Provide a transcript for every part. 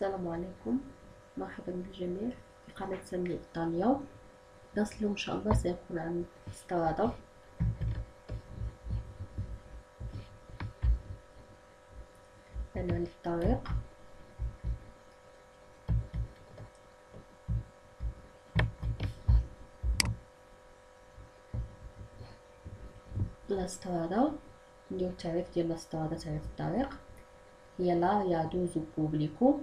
السلام عليكم. مرحبا بالجميع في قناة سامية إيطاليا. درس اليوم إن شاء الله سيكون عن استرادة يعني عن الطريق لا نديرو التعريف ديال لا تعريف الطريق. è l'area ad uso pubblico.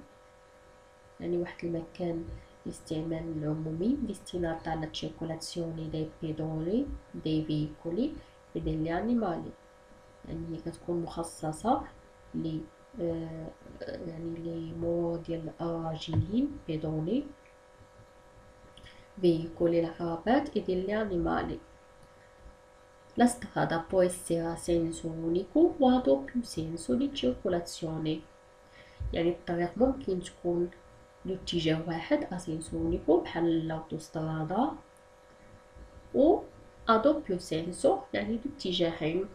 يعني واحد المكان الاستعمال عمومي destinata alla circolazione dei pedoni dei veicoli degli animali يعني, يعني كتكون مخصصة لي آه، يعني لي مو ديال الراجلين pedoni veicoli العربات e degli animali يعني la strada può essere a senso unico o a doppio senso di circolazione يعني الطريق ممكن تكون لاتجاه واحد a senso unico بحال ال autostrada و a doppio senso يعني باتجاهين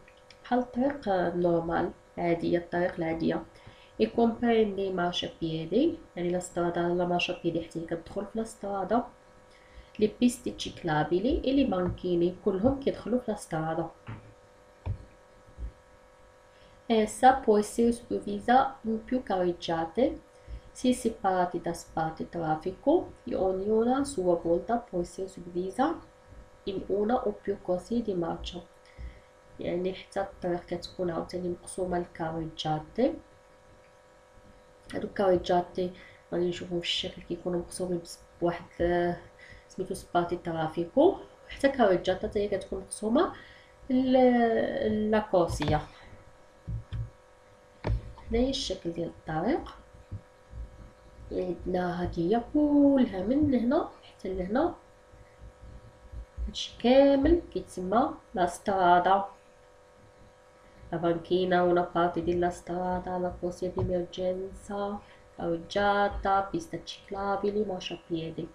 بحال الطريق normale العادية الطريق العادية. e comprende marciapiedi يعني la strada la marciapiedi حتى كتدخل في la le piste ciclabili e le banchine كلهم كيدخلوا في la strada. Essa può essere suddivisa in più carreggiate si separati da spati traffico e ognuna sua volta può essere suddivisa in una o più corsie di marcia. يعني حتى الطريق كتكون عاوتاني مقسومه ل carreggiate هادو ال carreggiate غادي نشوفو في الشكل كيكونوا مقسومين بواحد سميتو spartitraffico حتى carreggiata حتى هي كتكون مقسومه ل corsie هنايا الشكل ديال الطريق عندنا هادي كلها من هنا حتى لهنا. هادشي كامل كيتسمى la strada la banchina و la parte ديال la strada la corsia di emergenza carreggiata pista ciclabile marciapiedi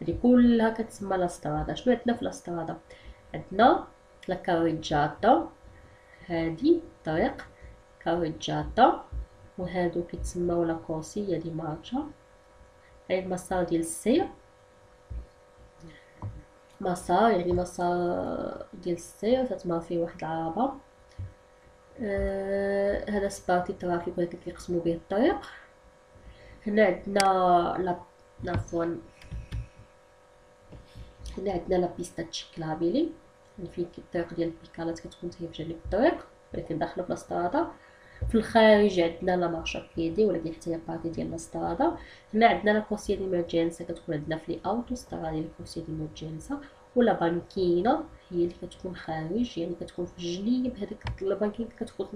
هادي كلها كتسمى la strada شنو عندنا في la strada عندنا la carreggiata هادي طريق carreggiata وهادو كيتسماو la corsia di marcia هاي المسار ديال السير مسار يعني مسار ديال السير تتمر فيه واحد العربة آه هذا spartitraffico ولكن كيقسمو به الطريق. هنا عندنا لا عفوا. هنا عندنا la pista ciclabile يعني فين الطريق ديال البيكالات كتكون هي في جانب الطريق ولكن داخله في la strada في الخارج عندنا la marciapiedi ولكن حتى هي ديال la strada هنا عندنا la corsia d'emergenza كتكون عندنا في le autostrade ديال ال corsia d'emergenza و la banchina هي اللي كتكون خارج يعني كتكون في الجنيب هذيك البانكينا كتكون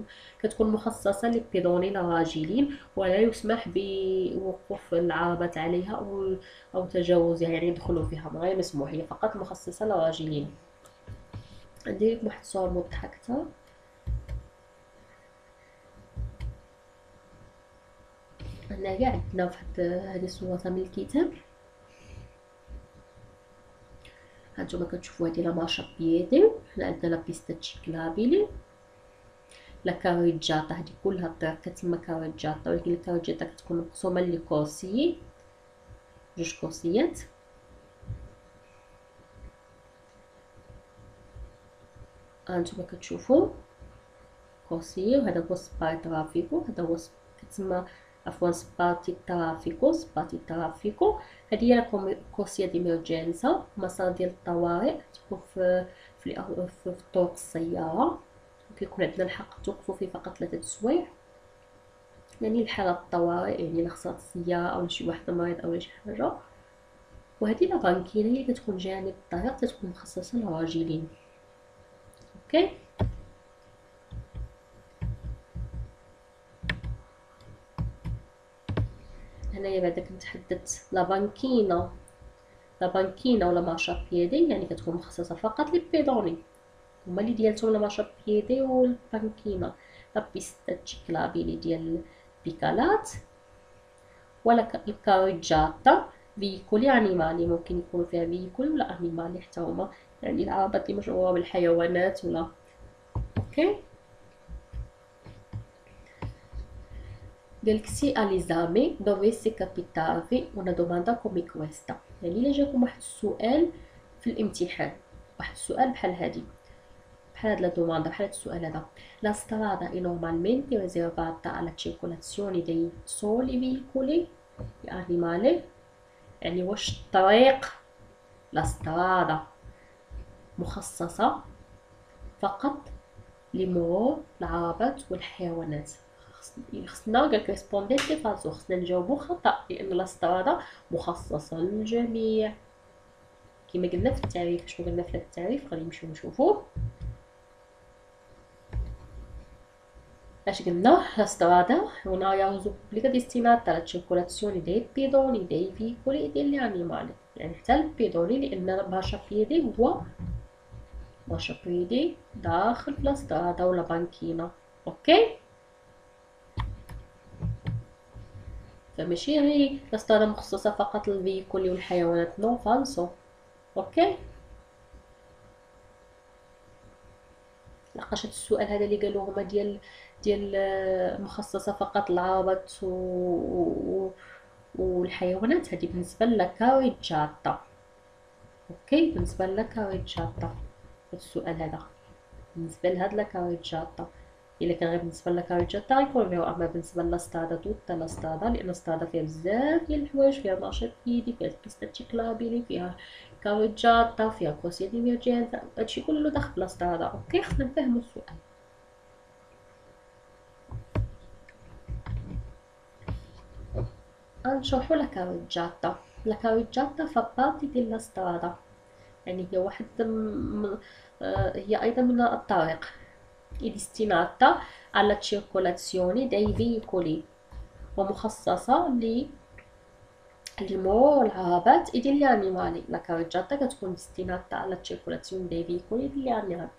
كتكون مخصصة للبيدونين الراجلين ولا يسمح بوقوف العربات عليها أو أو تجاوزها يعني يدخلوا فيها غير مسموح هي فقط مخصصة للراجلين ندير لكم واحد الصور مضحكه هنايا عندنا واحد هذه الصورة من الكتاب هانتوما كتشوفوا هذه la marciapiedi هنا عندنا la pista ciclabile la carreggiata هذه كلها الطريق كتسمى carreggiata ولكن ال carreggiata كتكون مقسومة ل corsie جوج كورسيات هانتوما كتشوفوا corsie وهذا هو spartitraffico هذا هو كتسمى عفوا spartitraffico spartitraffico هذه هي corsia d'emergenza مسار ديال الطوارئ تكون في في, طرق السياره كيكون عندنا الحق توقفوا فيه فقط ثلاثة سوايع يعني الحالات الطوارئ يعني لا خسرت السياره أو شي واحد مريض أو شي حاجة وهذه la banchina هي كتكون جانب الطريق تكون مخصصه للراجلين أوكي هنايا بعدا كنتحدد la banchina. la banchina ولا marciapiede يعني كتكون مخصصة فقط لل pedoni هما اللي ديالتهم لا marciapiede وال banchina. la pista ciclabile ديال البيكالات ولا ال carreggiata veicoli animali ممكن يكون فيها veicoli ولا animali حتى هما. يعني العربات اللي مشهوره بالحيوانات ولا. أوكي قالك se all'esame dovesse capitarvi una domanda come questa. يعني إلا جاكم واحد السؤال في الامتحان. واحد السؤال بحال هادي. بحال هاد la domanda بحال هاد السؤال هذا. لا strada è normalmente riservata alla circolazione dei soli veicoli animali يعني واش الطريق؟ la strada مخصصة فقط لمرور العربات والحيوانات. خصنا قالك rispondete falso خصنا نجاوبو خطأ لأن la strada مخصصة للجميع. كما قلنا في التعريف شنو قلنا في التعريف؟ غادي نمشيو نشوفوه اش قلنا la strada una uso pubblica destinata alla circolazione dei pedoni dei veicoli e يعني حتى ال pedoni لأن marciapiede هو marciapiede داخل في لا ولا banchina. أوكي؟ فماشي غير لا مخصصة فقط لل veicoli والحيوانات no falso أوكي لقاش هاد السؤال هذا اللي قالوه هما ديال ديال آه، مخصصة فقط للعربات و... و... والحيوانات. هذه بالنسبة ل carreggiata أوكي بالنسبة ل carreggiata السؤال هذا. بالنسبة لهاد la carreggiata الا كان غير بالنسبة ل carreggiata يكون فيها اما بالنسبة la strada tutta la strada لأن strada فيها بزاف ديال الحوايج فيها marciapiede فيها ال pista ciclabile فيها carreggiata فيها corsie d'emergenza هادشي كله داخل la strada أوكي خصنا نفهمو السؤال. نشرحو لا لا fa parte della strada يعني هي واحد هي أيضا من الطريق. È destinata alla circolazione dei veicoli ومخصصة ل المرور والعربات e degli animali la carreggiata كتكون alla circolazione dei veicoli e degli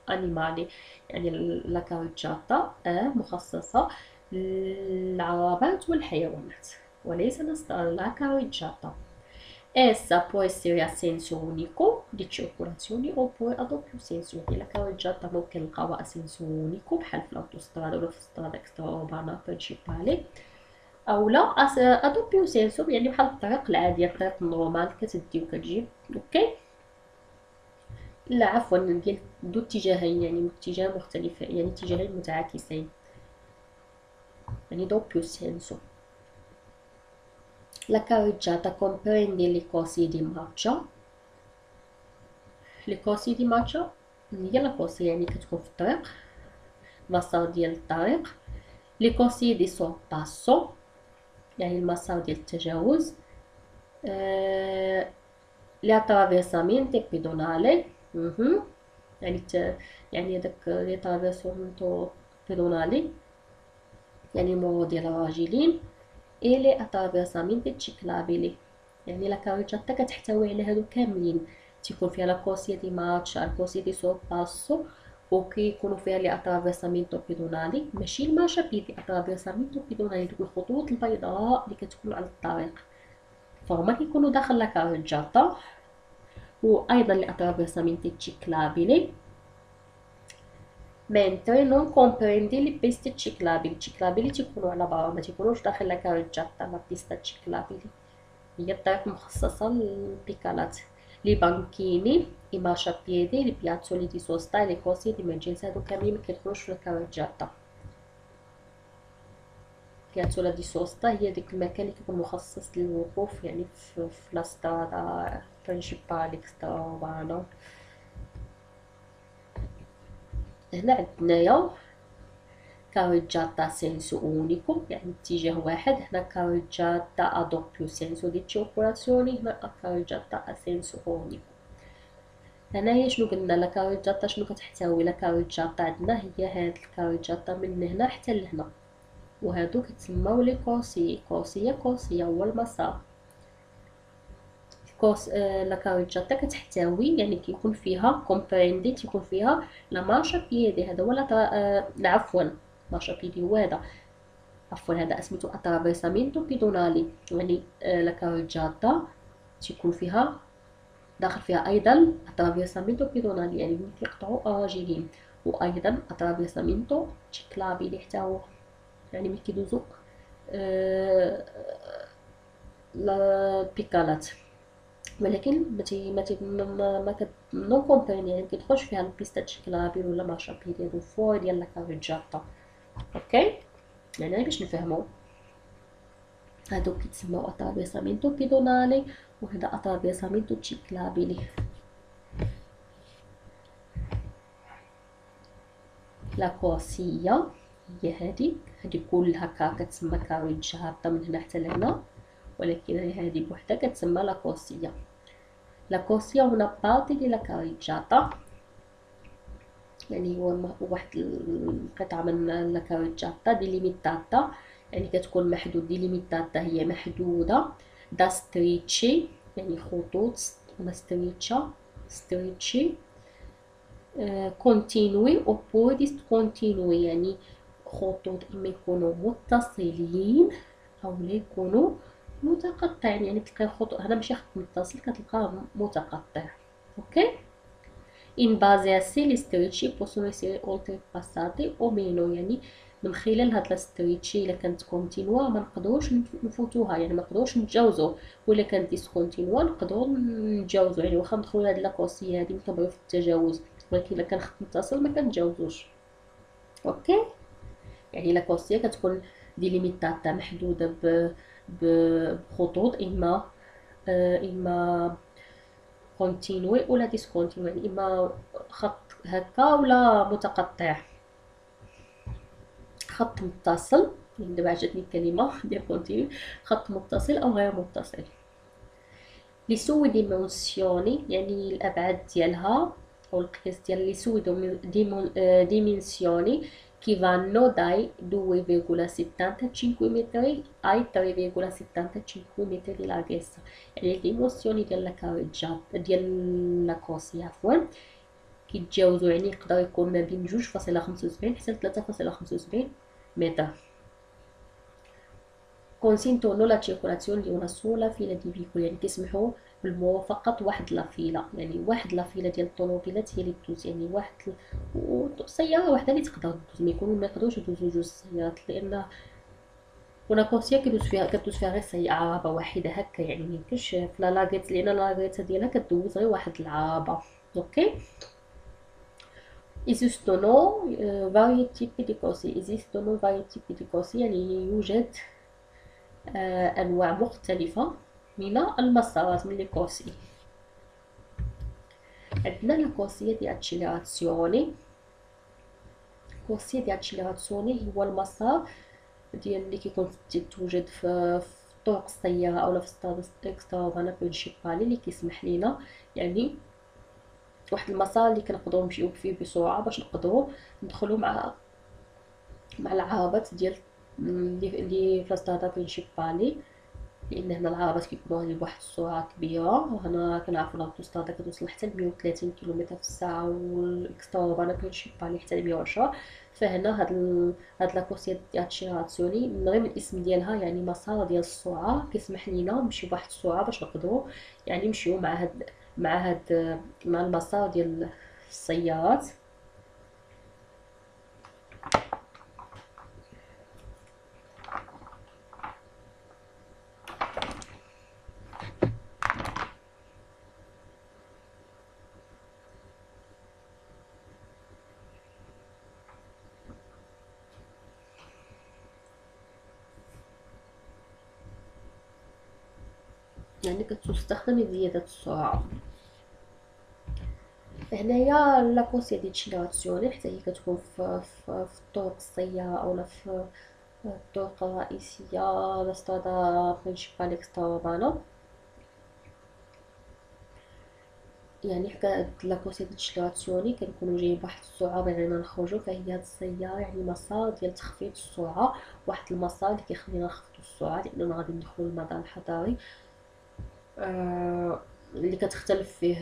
animali يعني carreggiata مخصصة للعربات والحيوانات وليس la carreggiata Essa può essere a senso unico di circolazione oppure a doppio senso هي ال carreggiata ممكن نلقاوها a senso unico بحال في ال autostrada ولا في ال strada extraurbana principale أو لا a doppio يعني بحال الطريق العادية الطريق ال normale كتدي وكتجيب أوكي لا عفوا ديال دو اتجاهين يعني اتجاه مختلف يعني اتجاهين متعاكسين يعني doppio senso La carreggiata comprende le corsie di marcia le corsie di هي le corsie يعني كتكون في الطريق مسار ديال الطريق le corsie di sorpasso يعني المسار ديال التجاوز gli attraversamenti pedonali يعني يعني هذاك gli attraversamento pedonale يعني مرور ديال الراجلين e gli attraversamenti ciclabili يعني la carreggiata كتحتوي على هادو كاملين. تيكون فيها la corsia di marcia ال corsia di sorpasso وكيكونوا فيها gli attraversamento pedonale ماشي ال marciapiede attraversamento pedonale دوك الخطوط البيضاء اللي كتكون على الطريق. فهما كيكونوا داخل la carreggiata وأيضا gli attraversamenti ciclabili mentre non comprende le piste ciclabili ciclabili تيكونوا على برا ما تيكونوش داخل la carreggiata la pista ciclabili هي الطريق مخصصة للبيكالات le banchine i marciapiedi le piazzole di sosta le corsie d'emergenza هادو كاملين مكيدخلوش في ال carreggiata piazzola di sosta هي ديك المكان اللي كيكون مخصص للوقوف يعني في, في la strada principale هنا عندنايا carreggiata senso unico يعني اتجاه واحد. هنا carreggiata a doppio senso di circolazione هنا carreggiata senso unico. هنايا شنو قلنا؟ la carreggiata شنو كتحتوي؟ la carreggiata عندنا هي هاد ال carreggiata من هنا حتى لهنا. وهادو كتسماو le corsie corsia corsia هو المسار corsie la carreggiata كتحتوي يعني كيكون فيها comprende تيكون فيها لا marciapiede هذا ولا آه عفوا marciapiede هو هذا عفوا هذا اسميتو attraversamento pedonale يعني la carreggiata تيكون فيها داخل فيها أيضا attraversamento pedonale يعني ملي كيقطعوا الراجلين وأيضا attraversamento ciclabile اللي حتى هو يعني ملي كيدوزو آه، البيكالات ولكن ما تي ما ما كت non comprende يعني كيدخلش فيها ال pista ciclabile ولا marciapiede ديال fuori ديال la carreggiata أوكي يعني باش نفهمو. هادو كيتسموا attraversamento pedonale وهذا attraversamento ciclabile la corsia هي هذه هذه كلها كتسمى carreggiata من هنا حتى لهنا. ولكن هذه بوحدها كتسمى la corsia la corsia هنا parte ديال la carreggiata يعني هو واحد القطعة من la carreggiata delimitata يعني كتكون محدود delimitata هي محدودة da strisce يعني خطوط هنا striscia strisce continue o discontinue يعني خطوط اما يكونوا متصلين أو لا يكونوا متقطعين يعني تلقى خطوط هذا ماشي خط متصل كتلقاه متقطع أوكي؟ In base a se le strisce possono essere oltrepassati o meno يعني من خلال هاد le strisce إلا كانت continua ما نقدروش نفوتوها يعني ما نقدروش نتجاوزو. ولا كانت discontinua نقدروا نتجاوزو يعني واخا ندخلوا هاد la corsia هادي نعتبروا في التجاوز. ولكن إلا كان خط متصل ما كنتجاوزوش. أوكي؟ يعني la corsia كتكون delimitata محدودة بخطوط اما اما continue ولا discontinue يعني اما خط هكا ولا متقطع خط متصل يعني دابا عجبتني الكلمة ديال continuo خط متصل أو غير متصل le sue dimensioni يعني الابعاد ديالها أو القياس ديال le sue dimensioni che vanno dai 2,75 metri ai 3,75 metri di larghezza يعني ال dimensioni ديال la carreggiata ديال la corsia عفوا كيتجاوزو يعني يقدر يكون ما بين جوج فاصلة خمسة وسبعين حتى لثلاثة فاصلة خمسة وسبعين متر consentono la circolazione di una sola fila di veicoli يعني كيسمحوا بالموافقة واحد la fila يعني واحد la fila ديال الطوموبيلات هي اللي تدوز. يعني واحد سيارة واحدة اللي تقدر تدوز. ما يكونوا ما يقدروش يدوزو جوج سيارات لأن هنا corsia كيدوز فيها كدوز فيها غير سيارة عربة واحدة هكا. يعني ميمكنش في la larghezza لأن la larghezza ديالها كدوز غير واحد العربة. أوكي؟ Uh, vari tipi di corsie esistono vari tipi di corsie يعني يوجد uh, أنواع مختلفة. من المسارات من ال corsie عندنا ال corsia ديال accelerazione ال corsia ديال accelerazione هو المسار ديال اللي كيكون توجد في طرق السيارة أو في strada extraurbana principale اللي كيسمح لينا. يعني واحد المسار اللي كنقدروا نمشيو فيه بسرعة باش نقدروا ندخلوا مع مع العربات ديال اللي في strada principale لأن هنا العربات كيكونوا غادي بواحد السرعة كبيرة وهنا كنعرفوا l'autostrada كتوصل حتى ل 130 كيلومتر في الساعة وال extraurbana principale حتى ل 110 فهنا هاد ال... هاد la corsia ديال accelerazione من غير من الاسم ديالها يعني مسار ديال السرعة كيسمح لينا نمشيو بواحد السرعة باش نقدروا يعني نمشيو مع هاد مع هاد مع المسار ديال السيارات. يعني كتستخدم لزيادة السرعة. هنايا la corsia di decelerazione حتى هي كتكون في, في, في الطرق السيارة اولا في الطرق الرئيسية la strada principale extra يعني حكا la corsia di decelerazione كنكونو جايين بواحد السرعة بغينا نخرجو فهي هاد السيارة يعني مسار ديال تخفيض السرعة واحد المسار اللي كيخلينا نخفضو السرعة لأننا غادي ندخلو المدار الحضاري. اللي كتختلف فيه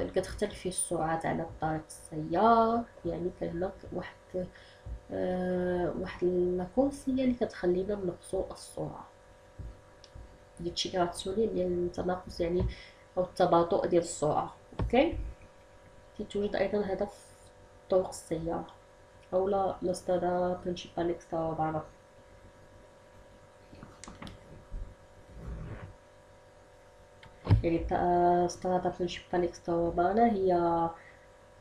اللي كتختلف فيه السرعات على الطريق السيار يعني كاين واحد أه واحد la corsia اللي كتخلينا نقصو السرعة. decelerazione ديال التناقص يعني أو التباطؤ ديال السرعة أوكي؟ توجد أيضا هذا في طرق السيارة أو لا la strada يعني strada principale extra هي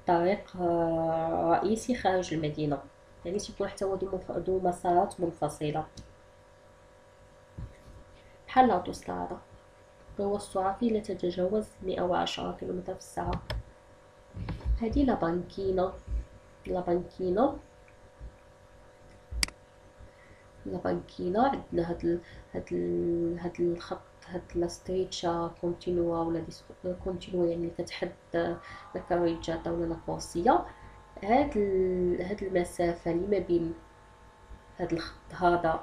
طريق رئيسي خارج المدينة. يعني تيكون حتى هو دو مسارات منفصلة. بحال l'autostrada هو السرعة لا تتجاوز مئة وعشرة كيلومتر في الساعة. هذه la banchina. la banchina. la banchina. عندنا هاد ال هاد ال هاد الخط هاد la striscia continua ولا continua يعني كتحد la carreggiata ولا la corsia هاد هاد المسافة اللي ما بين هاد الخط هذا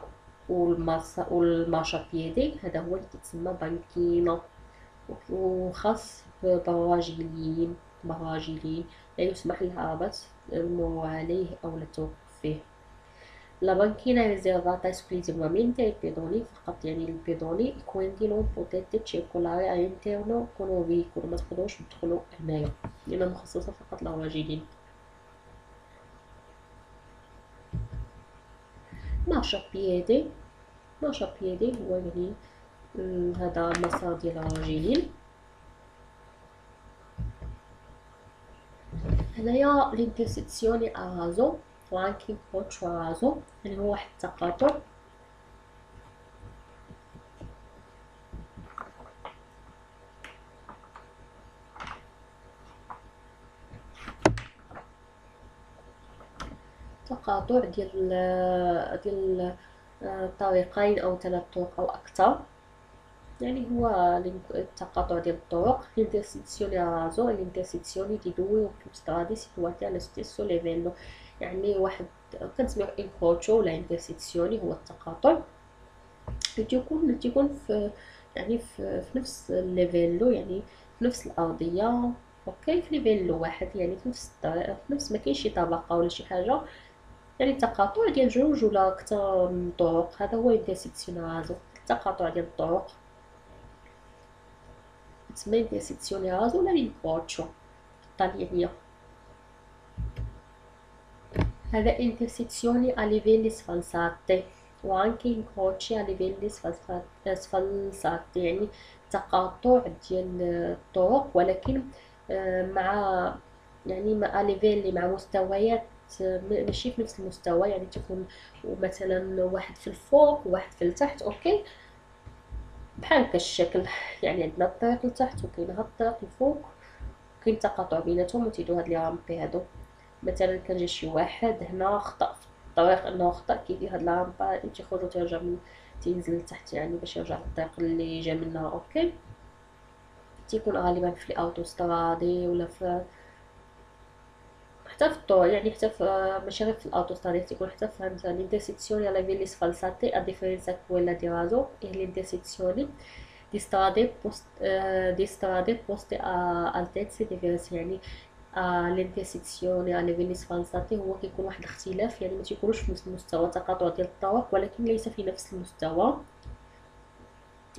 وال ma وال marciapiede هذا هو اللي كيتسمى banchina وخاص بالراجلين براجلين لا يسمح بس المرور عليه أو التوقف فيه. La banchina è riservata esclusivamente ai فقط يعني البيدوني quindi non potete circolare all'interno con un veicolo ما تقدروش تدخلوا هنايا لأنها مخصصة فقط للراجلين مارشا بيدي مارشا بيدي هو يعني هذا المسار ديال الراجلين هنايا l'intersezione a فلانكي ورازو اللي هو واحد التقاطع. تقاطع ديال ديال آه، طريقين أو ثلاث طرق أو أكثر. يعني هو التقاطع ديال الطرق. l'intersezione a raso l'intersezione di due o più strade situate allo stesso livello يعني واحد كنسميو incrocio ولا intersezione هو التقاطع. تيكون تيكون في يعني في, في نفس ال livello يعني في نفس الأرضية أوكي؟ في livello واحد يعني في نفس في نفس ما كاينش شي طبقة ولا شي حاجة. يعني التقاطع ديال جوج ولا أكثر من طرق هذا هو intersezione a raso التقاطع ديال الطرق. تسمى intersezione a raso ولا incrocio الطاليانيه هذا intersezioni a livelli sfalsati و anche incroci a livelli sfalsati يعني تقاطع ديال الطرق ولكن مع يعني مع livelli مع مستويات ماشي في نفس المستوى يعني تكون مثلا واحد في الفوق وواحد في التحت أوكي بحال هكا الشكل يعني عندنا الطريق لتحت وكاين هاد الطريق الفوق كاين تقاطع بيناتهم وتيدو هاد le rampe هادو مثلا كان جا شي واحد هنا خطأ في الطريق إنه خطأ كيدير هاد rampa تيخرج وترجع من تينزل لتحت يعني باش يرجع للطريق اللي جا منها أوكي؟ تيكون غالبا في ال autostrade ولا في حتى في الطرق يعني حتى في ماشي غير في ال autostrade تيكون حتى في مثلا l'intersezione a livelli sfalsati a differenza quella di raso e l'intersezione di strade post, uh, di strade poste a altezze يعني ال intersezione يعني livelli sfalsati هو كيكون واحد الاختلاف يعني ما تيكونوش في نفس المستوى تقاطع ديال الطرق ولكن ليس في نفس المستوى.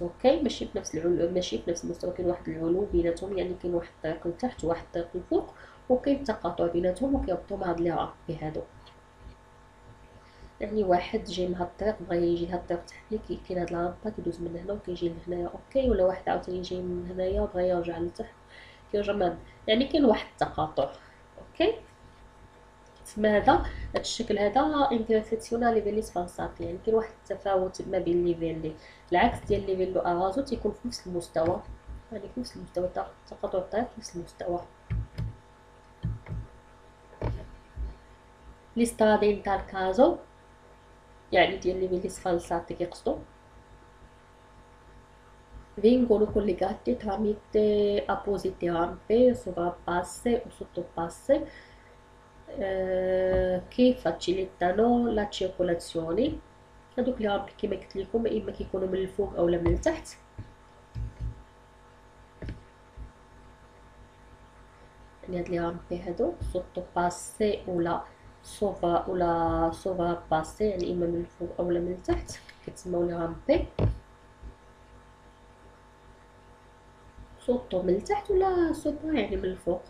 أوكي؟ ماشي في نفس العلو ماشي في نفس المستوى كاين واحد العلو بيناتهم يعني كاين واحد الطريق لتحت وواحد الطريق لفوق وكاين تقاطع بيناتهم وكيربطوا مع هاد le rampe هادو يعني واحد جاي من هاد الطريق بغا يجي لهاد الطريق تحت كاين هاد rampa كيدوز من هنا وكيجي لهنايا. أوكي؟ ولا واحد عاوتاني جاي من هنايا بغا يرجع لتحت كيرجع يعني كاين واحد التقاطع أوكي؟ تسمى هذا هذا الشكل هذا intersezione a livelli sfalsati يعني كاين واحد التفاوت ما بين livelli العكس ديال livello a raso تيكون في نفس المستوى. يعني في نفس المستوى تقاطع الطريق في نفس المستوى. le strade in tal caso يعني ديال livelli sfalsati كيقصدو. Vengono collegate tramite apposite rampe, sovrappassi o sottopassi eh, che facilitano la circolazione. هذوك le rampe كيما قلت لكم اما كيكونوا من الفوق اولا من التحت يعني هاد le rampe هادو sottopassi ولا sovra ولا sovrappassi يعني اما من الفوق اولا من التحت كيتسموا le rampe sotto من تحت ولا sotto يعني من الفوق.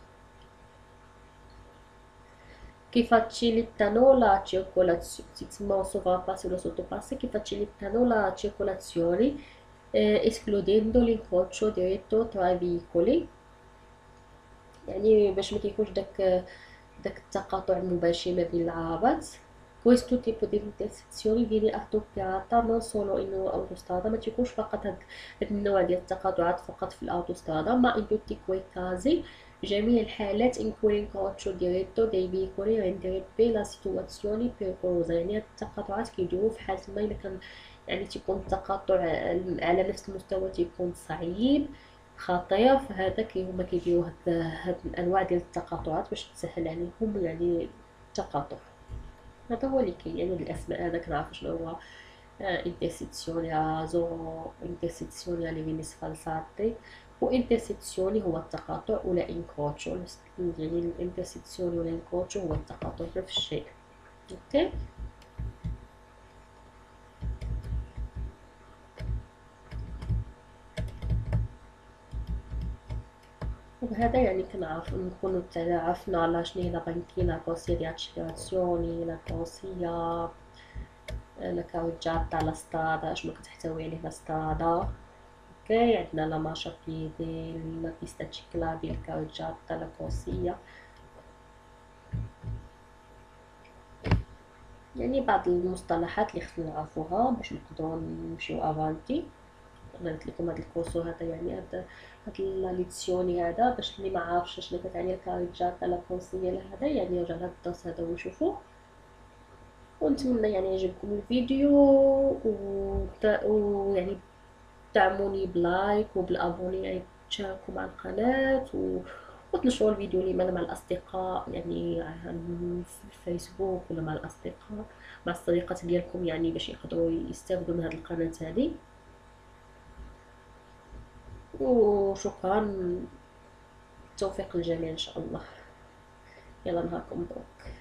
che facilitano la circolazione تما sovrappassi ولا sottopassi che facilitano la circolazione escludendo l'incrocio diretto tra veicoli يعني باش مكيكونش داك داك التقاطع المباشر ما بين العربات. Questo tipo di intersezioni viene adottata non solo in autostrada ما تيكونش فقط هاد النوع ديال التقاطعات فقط في ال autostrada ma in tutti quei casi جميع الحالات in cui l'incrocio diretto dei veicoli renderebbe la situazione pericolosa يعني هاد التقاطعات كيديرو في حالة ما إلا كان يعني تيكون التقاطع على نفس المستوى تيكون صعيب خطير فهذا كي هما كيديروا هاد, هاد الانواع ديال التقاطعات باش تسهل عليهم يعني التقاطع هذا هو اللي كاين يعني الأسماء هذا كنعرف شنو هو intersezione a livelli sfalsati و intersezione هو التقاطع ولا incrocio يعني ال intersezione ولا incrocio هو التقاطع نفس الشيء. أوكي؟ وبهذا يعني كنعرف نكونو تعرفنا على شنو هي la banchina corsia di accelerazione la corsia la carreggiata تاع la strada شنو كتحتوي عليه la strada. أوكي عندنا la marciapiede la pista ciclabile la carreggiata la corsia يعني بعض المصطلحات اللي خصنا نعرفوها باش نقدروا نمشيو avanti قلت لكم هذا ال corso هذا يعني هذا هاد lezione هذا باش اللي ما عارفش شنو كتعني ال carreggiata la corsia هذا يعني يرجع لهذا الدرس هذا ويشوفوه ونتمنى يعني يعجبكم الفيديو ويعني دعموني بلايك وبالابوني يعني تشاركوا مع القناة و... وتنشروا الفيديو لي مع الأصدقاء يعني في الفيسبوك ولا مع الأصدقاء مع الصديقات ديالكم يعني باش يقدروا يستافدوا من هذه القناة هذه وشكرا. توفيق الجميع إن شاء الله. يلا نهاركم مبروك